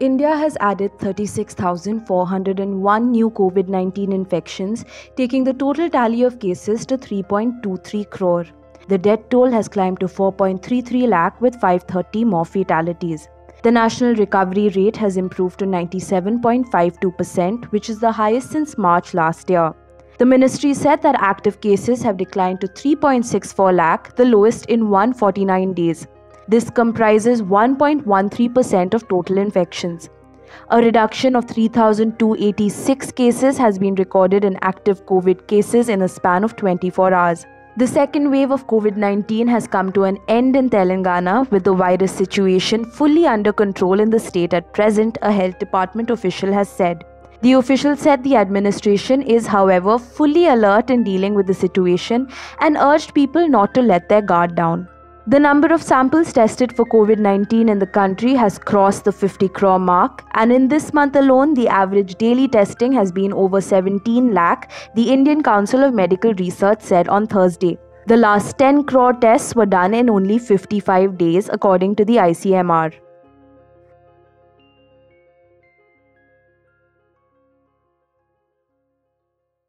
India has added 36,401 new COVID 19 infections, taking the total tally of cases to 3.23 crore. The death toll has climbed to 4.33 lakh with 530 more fatalities. The national recovery rate has improved to 97.52%, which is the highest since March last year. The ministry said that active cases have declined to 3.64 lakh, the lowest in 149 days. This comprises 1.13% of total infections. A reduction of 3,286 cases has been recorded in active COVID cases in a span of 24 hours. The second wave of COVID 19 has come to an end in Telangana with the virus situation fully under control in the state at present, a health department official has said. The official said the administration is, however, fully alert in dealing with the situation and urged people not to let their guard down. The number of samples tested for COVID 19 in the country has crossed the 50 crore mark, and in this month alone, the average daily testing has been over 17 lakh, the Indian Council of Medical Research said on Thursday. The last 10 crore tests were done in only 55 days, according to the ICMR.